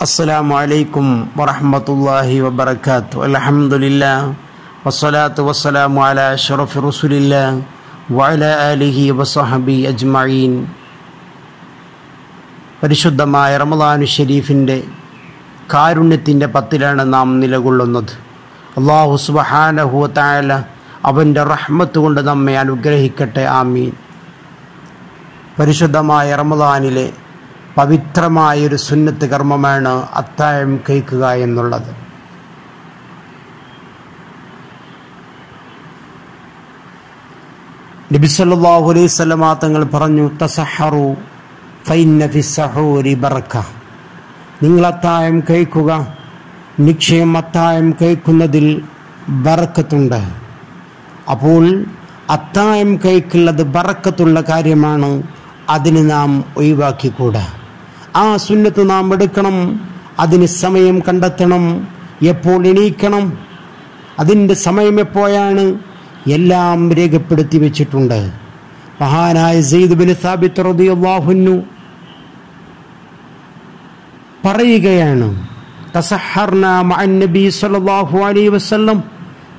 السلام عليكم ورحمة الله وبركاته الحمد لله والصلاة والسلام على أشرف رسول الله وعلى آله وصحبه أجمعين പരിശുദ്ധമായ റമദാനു ഷരീഫിൻ്റെ കാരുണ്യത്തിൻ്റെ പത്തിലാണ് നാം നിലകൊള്ളുന്നത് അള്ളാഹു സുബഹാനഹുവത്തായ അവൻ്റെ റഹ്മത്ത് കൊണ്ട് നമ്മെ അനുഗ്രഹിക്കട്ടെ ആമീൻ പരിശുദ്ധമായ റമദാനിലെ പവിത്രമായൊരു സുന്നത്ത് കർമ്മമാണ് അത്തായം കഴിക്കുക എന്നുള്ളത്. നബിസല്ലാഹു അലൈഹി തങ്ങൾ പറഞ്ഞു തസഹറു ഫൈന ഫി സഹൂരി ബർക്ക നിങ്ങൾ അത്തായം കഴിക്കുക. നിക്ഷയം അത്തായം കഴിക്കുന്നതിൽ ബറക്കത്തുണ്ട്. അപ്പോൾ അത്തായം കഴിക്കുള്ളത് ബറക്കത്തുള്ള കാര്യമാണ് അതിന് നാം ഒഴിവാക്കിക്കൂടാ. ആ സുന്നത്ത് നാം എടുക്കണം. അതിന് സമയം കണ്ടെത്തണം. എപ്പോൾ എണീക്കണം? അതിന്റെ സമയം എപ്പോഴാണ്? എല്ലാം രേഖപ്പെടുത്തി വെച്ചിട്ടുണ്ട്. മഹാനായ സെയ്ദ് ബിൻ സാബിത്ത് റളിയല്ലാഹുന്നു പറയുകയാണ്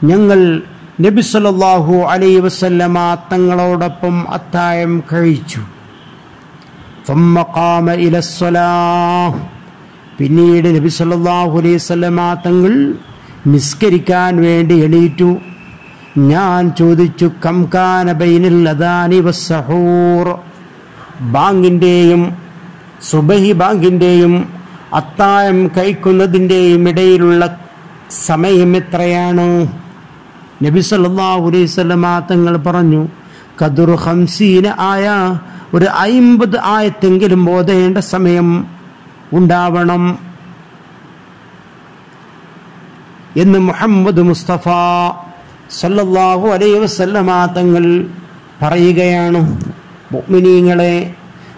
ഞങ്ങൾ നബി സല്ലല്ലാഹു അലൈഹി വസല്ലമ തങ്ങളോടൊപ്പം അത്തായം കഴിച്ചു. പിന്നീട് നബി സല്ലല്ലാഹു അലൈഹി വസല്ലമ തങ്ങൾ നിസ്കരിക്കാൻ വേണ്ടി എണീറ്റു. ഞാൻ ചോദിച്ചു കംകാന ബൈനൽ അദാനി വസ്സഹൂർ? ബാങ്കിന്റെയും സുബഹി ബാങ്കിന്റെയും അത്താഴം കഴിക്കുന്നതിന്റെയും ഇടയിലുള്ള സമയം എത്രയാണ്? നബി സല്ലല്ലാഹു അലൈഹി വസല്ലമ തങ്ങൾ പറഞ്ഞു കദുർ ഹംസീന ആയ ഒരു അയിമ്പത് ആയത്തെങ്കിലും ഓതേണ്ട സമയം ഉണ്ടാവണം. എന്ന് മുഹമ്മദ് മുസ്തഫ സല്ലല്ലാഹു അലൈ വസല്ലമ തങ്ങൾ പറയുകയാണ്. മുഗ്മിനീങ്ങളെ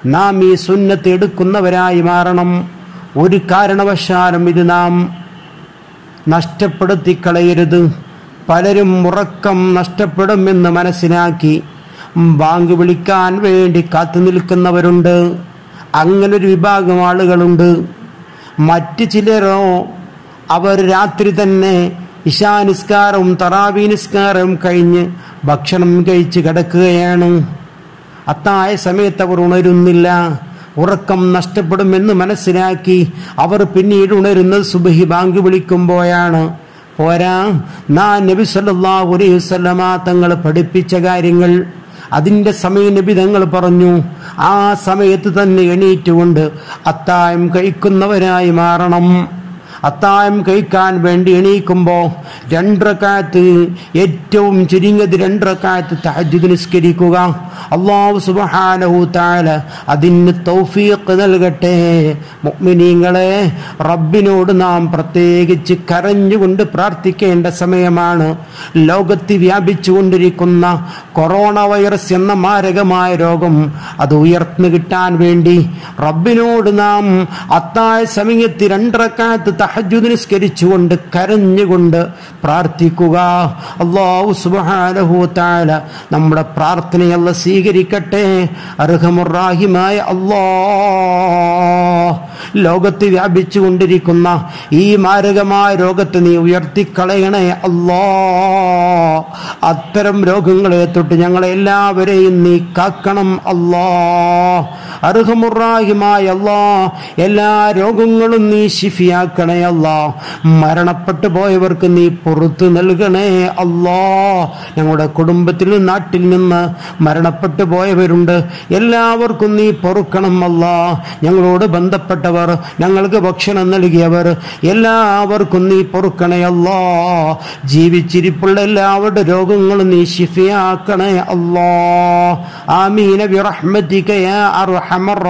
നാം ഈ സുന്നത്ത് എടുക്കുന്നവരായി മാറണം. ഒരു കാരണവശാലും ഇത് നാം നഷ്ടപ്പെടുത്തി കളയരുത് പലരും ഉറക്കം നഷ്ടപ്പെടുമെന്ന് മനസ്സിലാക്കി ബാങ്ക് വിളിക്കാൻ വേണ്ടി കാത്തു നിൽക്കുന്നവരുണ്ട്. അങ്ങനൊരു വിഭാഗം ആളുകളുണ്ട്. മറ്റ് ചിലരോ അവർ രാത്രി തന്നെ ഇശാനിസ്കാരവും തറാവി നിസ്കാരവും കഴിഞ്ഞ് ഭക്ഷണം കഴിച്ച് കിടക്കുകയാണ്. അത്തായ സമയത്ത് അവർ ഉണരുന്നില്ല. ഉറക്കം നഷ്ടപ്പെടുമെന്ന് മനസ്സിലാക്കി അവർ പിന്നീട് ഉണരുന്നത് സുബഹി ബാങ്ക് വിളിക്കുമ്പോഴാണ്. പോരാ നാ നബി സല്ലല്ലാഹു അലൈഹി തങ്ങൾ പഠിപ്പിച്ച കാര്യങ്ങൾ. അതിന്റെ സമയം നബി തങ്ങൾ പറഞ്ഞു. ആ സമയത്ത് തന്നെ എണീറ്റുകൊണ്ട് അത്തായം കഴിക്കുന്നവരായി മാറണം. അത്തായം കഴിക്കാൻ വേണ്ടി എണീക്കുമ്പോൾ രണ്ടരക്കാലത്ത് ഏറ്റവും ചുരുങ്ങിയത് രണ്ടരക്കാലത്ത് തഹജുദ് നിസ്കരിക്കുക. അള്ളാഹു സുബഹാനഹു താല അതിന് തൗഫീഖ് നൽകട്ടെ. മുഅ്മിനീങ്ങളെ റബ്ബിനോട് നാം പ്രത്യേകിച്ച് കരഞ്ഞുകൊണ്ട് പ്രാർത്ഥിക്കേണ്ട സമയമാണ്. ലോകത്ത് വ്യാപിച്ചുകൊണ്ടിരിക്കുന്ന കൊറോണ വൈറസ് എന്ന മാരകമായ രോഗം അത് ഉയർന്നു കിട്ടാൻ വേണ്ടി റബ്ബിനോട് നാം അത്തായ സമയത്ത് രണ്ടരക്കാലത്ത് തഹജുദ് നിസ്കരിച്ചുകൊണ്ട് കരഞ്ഞുകൊണ്ട് പ്രാർത്ഥിക്കുക. അള്ളാഹു സുബ്ഹാനഹു താല നമ്മുടെ പ്രാർത്ഥനയല്ല സ്വീകരിക്കട്ടെ. അർഹമുറാഹിമായ അല്ലാ ലോകത്ത് വ്യാപിച്ചു കൊണ്ടിരിക്കുന്ന ഈ മാരകമായ രോഗത്തെ നീ ഉയർത്തിക്കളയണേ അല്ലോ. അത്തരം രോഗങ്ങളെ തൊട്ട് ഞങ്ങളെ എല്ലാവരെയും നീ കാക്കണം അല്ലോ. അർഹമുറാഹിമായ അല്ലോ. എല്ലാ രോഗങ്ങളും നീ ശിഫിയാക്കണേ അല്ലോ. മരണപ്പെട്ടു പോയവർക്ക് നീ പുറത്തു നൽകണേ അല്ലോ. ഞങ്ങളുടെ കുടുംബത്തിൽ നാട്ടിൽ നിന്ന് മരണപ്പെട്ടു പോയവരുണ്ട്. എല്ലാവർക്കും നീ പൊറുക്കണം അല്ല. ഞങ്ങളോട് ബന്ധപ്പെട്ടവർ ഞങ്ങൾക്ക് ഭക്ഷണം നൽകിയവർ എല്ലാവർക്കും നീ പൊറുക്കണേ അല്ലോ. ജീവിച്ചിരിപ്പുള്ള എല്ലാവരുടെ രോഗങ്ങളും നീ ശിഫിയാക്കണേ അല്ലോ. ആമീന ബിറഹ്മതിക യാ അർഹമർ